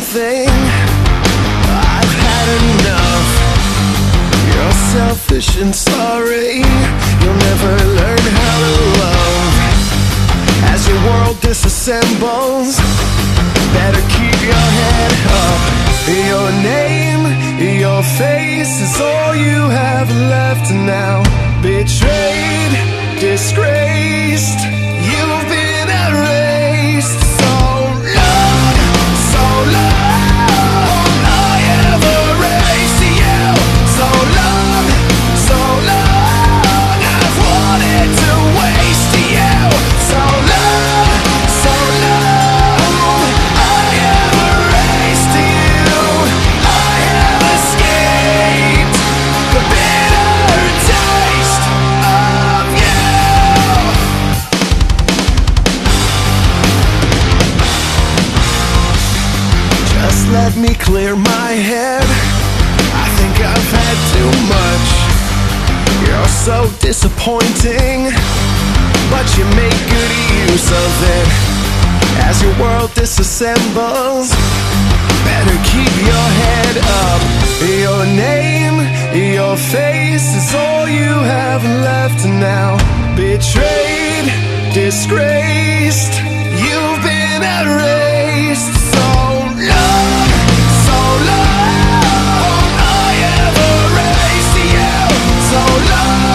Thing I've had enough. You're selfish and sorry. You'll never learn how to love. As your world disassembles Better keep your head up. Your name, your face is all you have left now. Betrayed, disgraced You've been erased. So long so disappointing. But you make good use of it As your world disassembles. Better keep your head up. Your name, your face is all you have left now. Betrayed, disgraced You've been erased So long, so long I erased you. So long.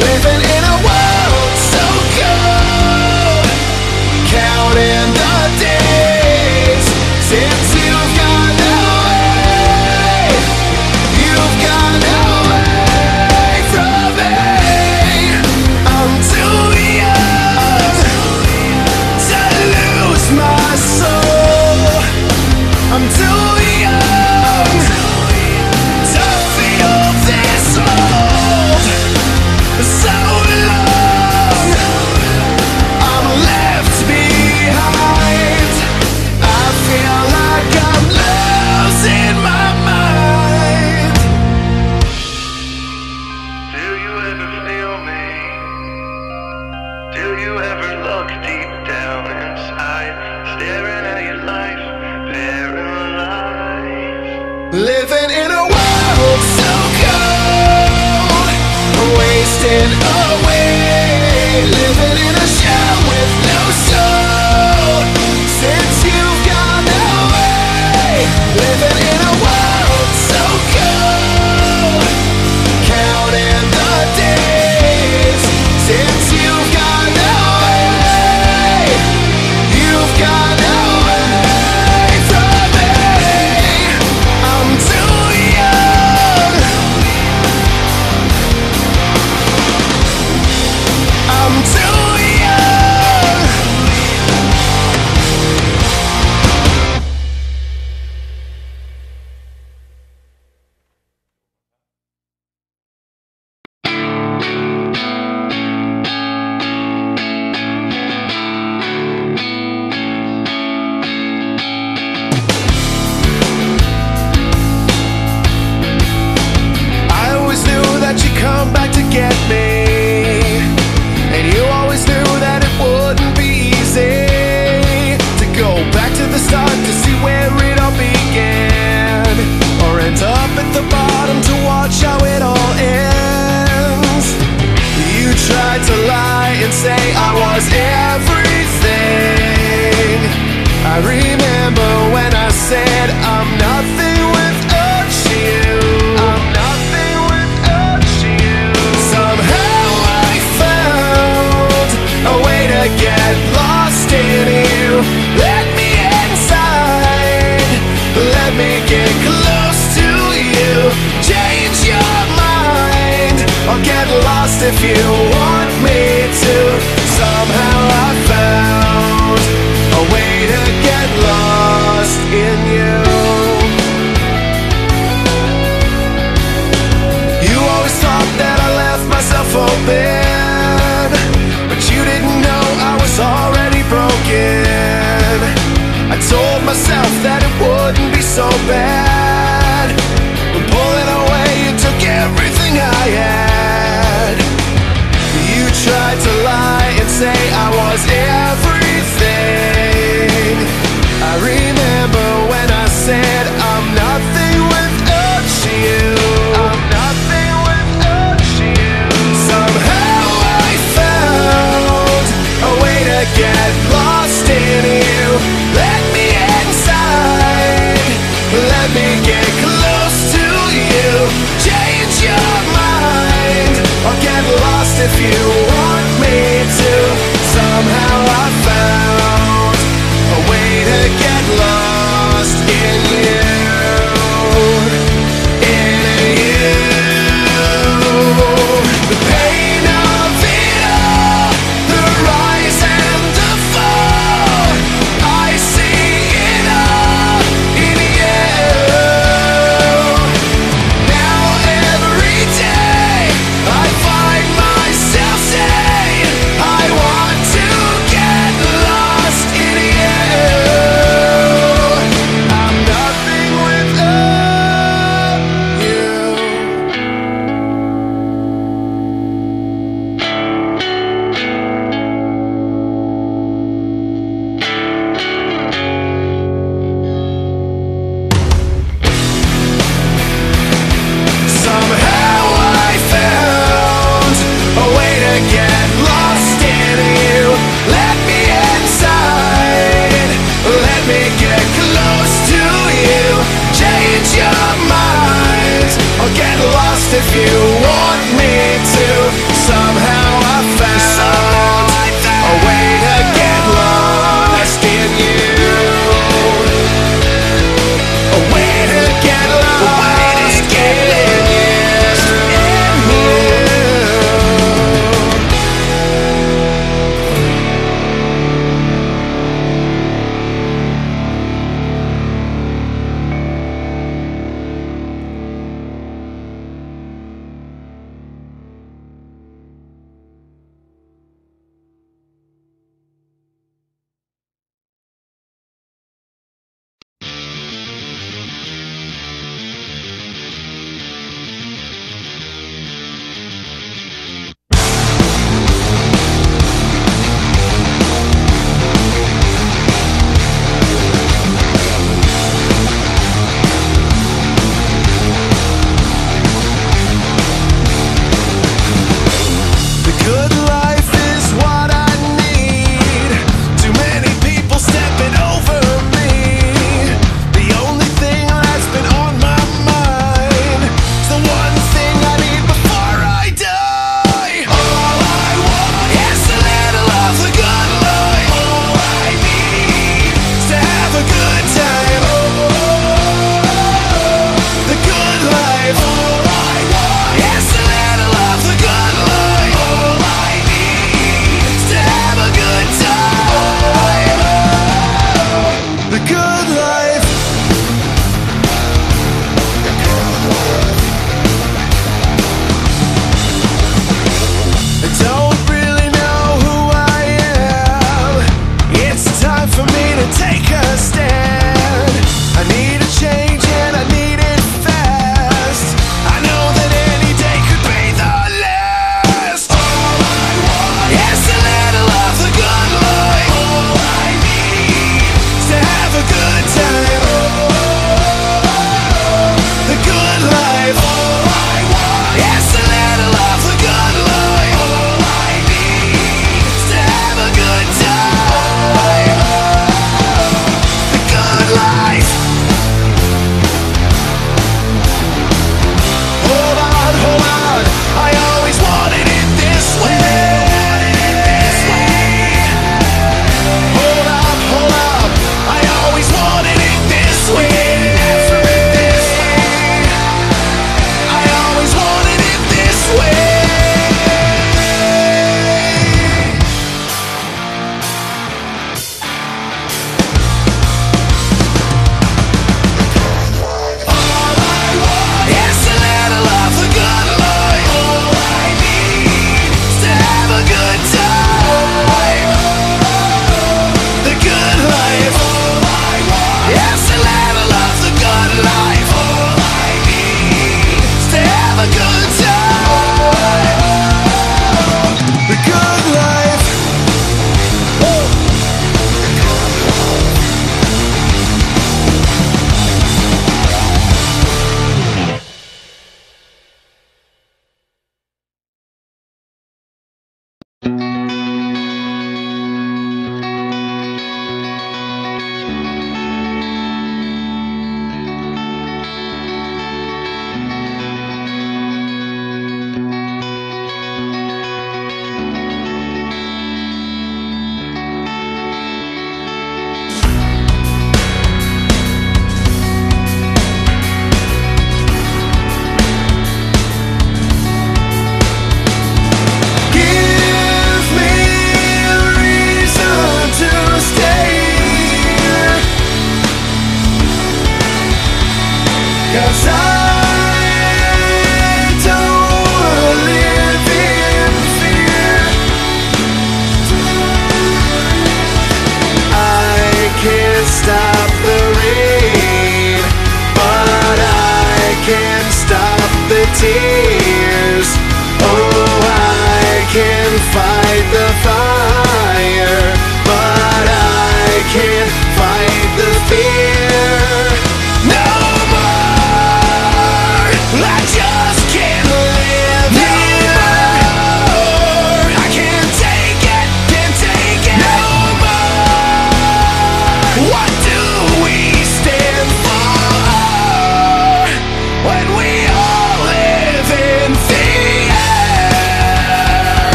Living if you want me to Somehow I found a way to get lost in you. You always thought that I left myself open But you didn't know I was already broken. I told myself that it wouldn't be so bad. get lost in you. Let me inside. Let me get close to you. Change your mind. I'll get lost if you want me to. Somehow I found A way to get lost in you.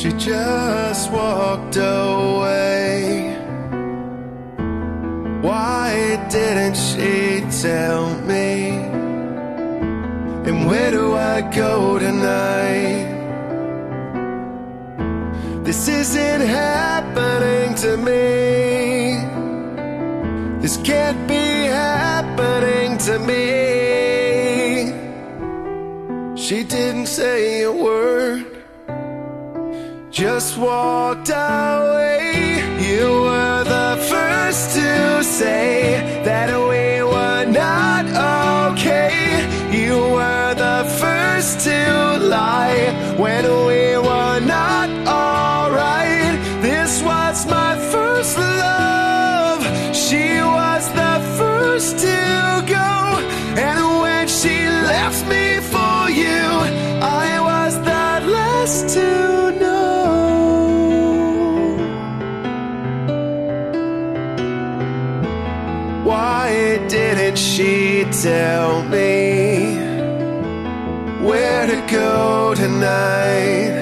She just walked away. Why didn't she tell me? And where do I go tonight? This isn't happening to me. This can't be happening to me. She didn't say a word just walked away. You were the first to say that we were not okay. You were the first to lie when we were. tell me where to go tonight.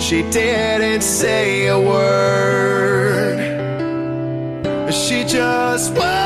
She didn't say a word, she just went.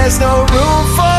There's no room for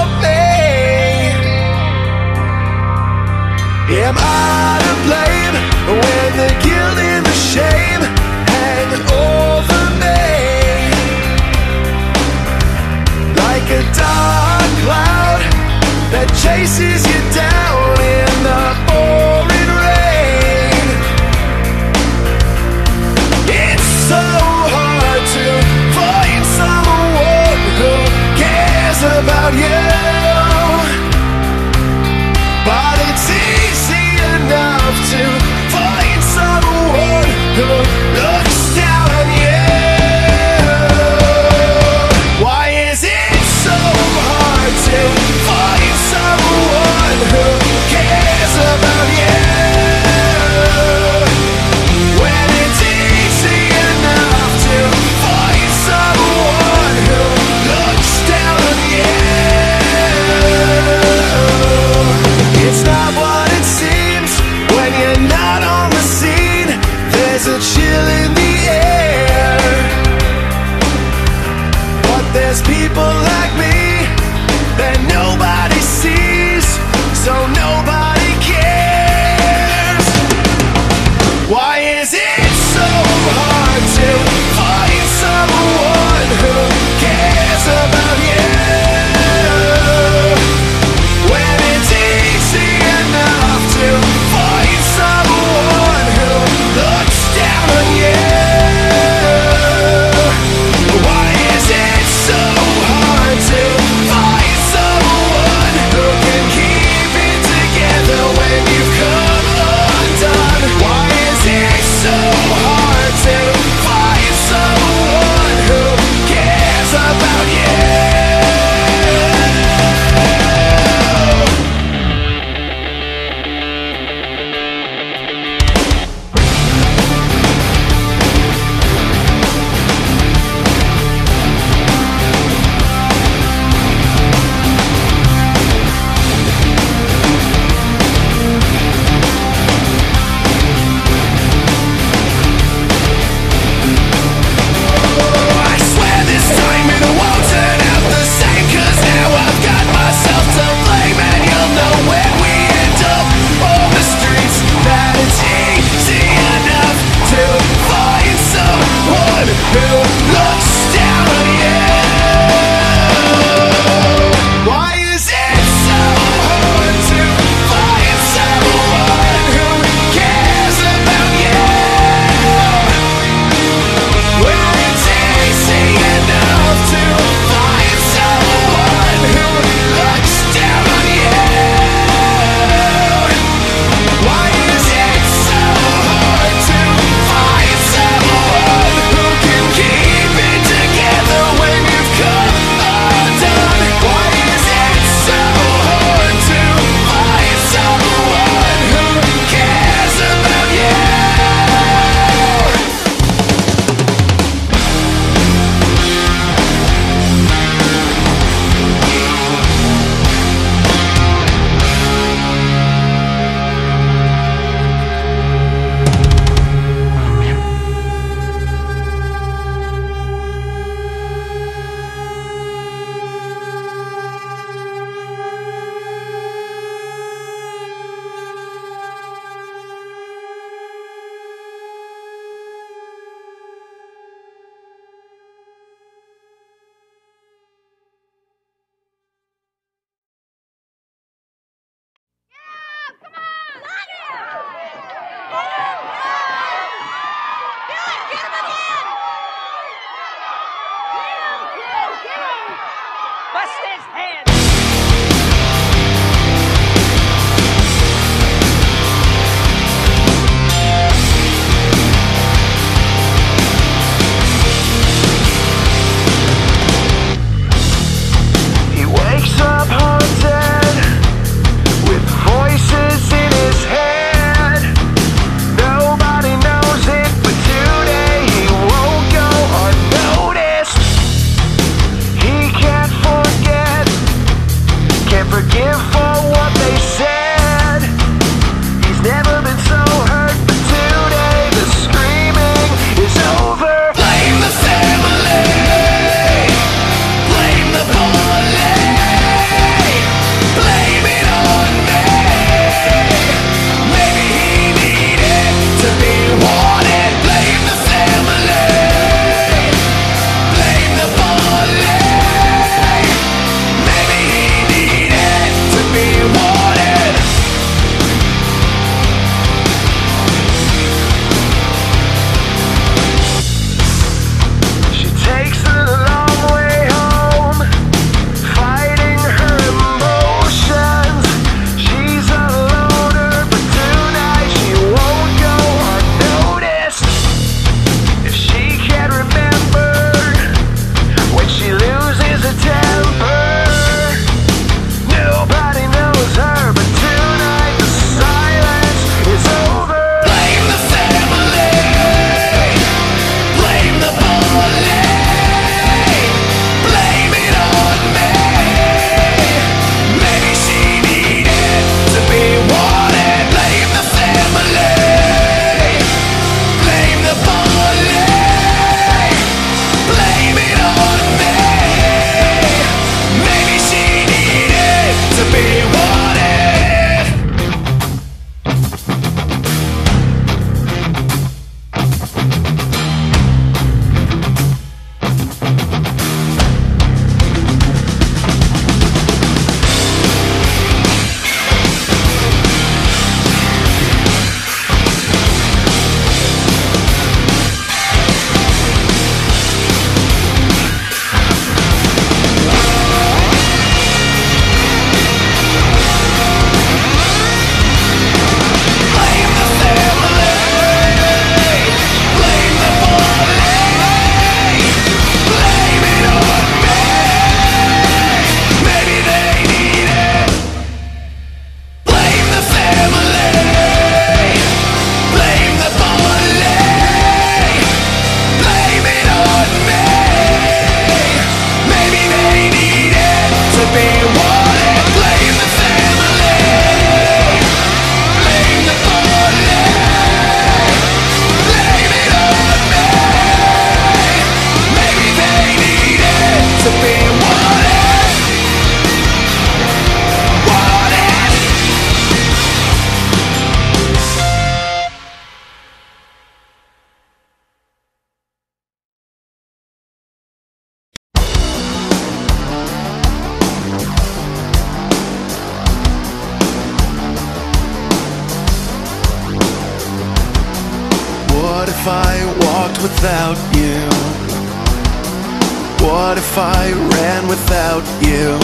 ran without you?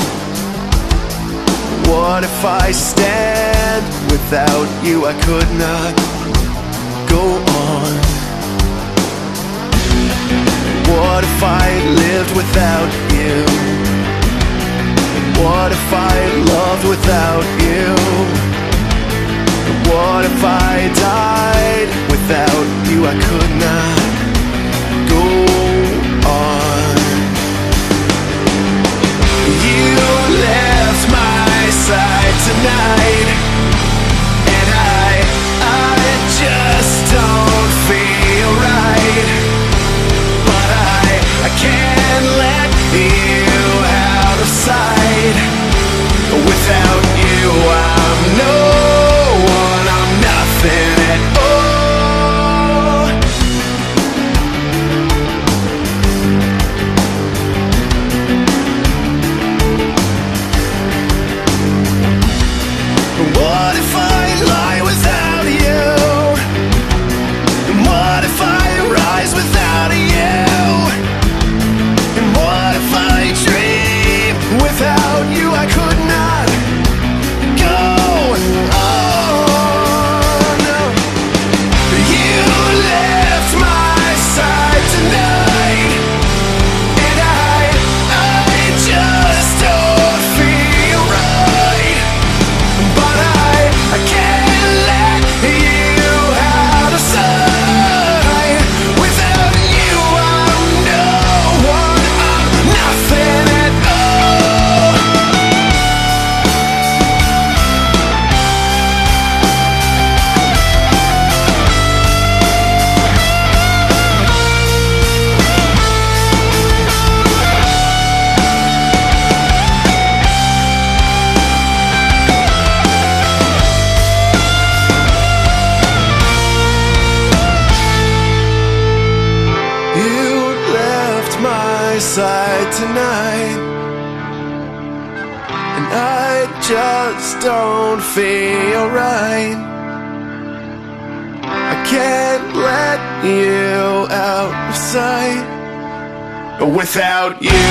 What if I stand without you? I could not go on. What if I lived without you? What if I loved without you? What if I died without you? I could not. outside tonight. And I, I just don't feel right. But I, I can't let you out of sight. Without you I'm no without you.